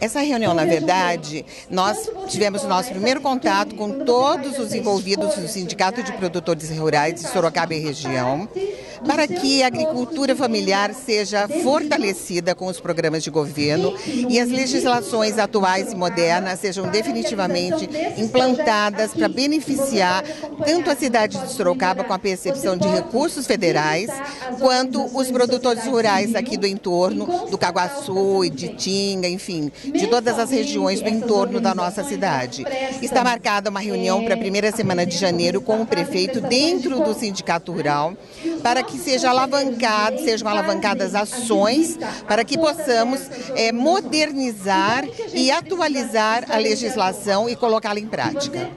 Essa reunião, na verdade, nós tivemos o nosso primeiro contato com todos os envolvidos no Sindicato de Produtores Rurais de Sorocaba e região, para que a agricultura familiar seja fortalecida com os programas de governo e as legislações atuais e modernas sejam definitivamente implantadas para beneficiar tanto a cidade de Sorocaba com a percepção de recursos federais, quanto os produtores rurais aqui do entorno, do Caguaçu e de Tinga, enfim, de todas as regiões do entorno da nossa cidade. Está marcada uma reunião para a primeira semana de janeiro com o prefeito dentro do Sindicato Rural para que seja alavancado, sejam alavancadas ações para que possamos é, modernizar e atualizar a legislação e colocá-la em prática.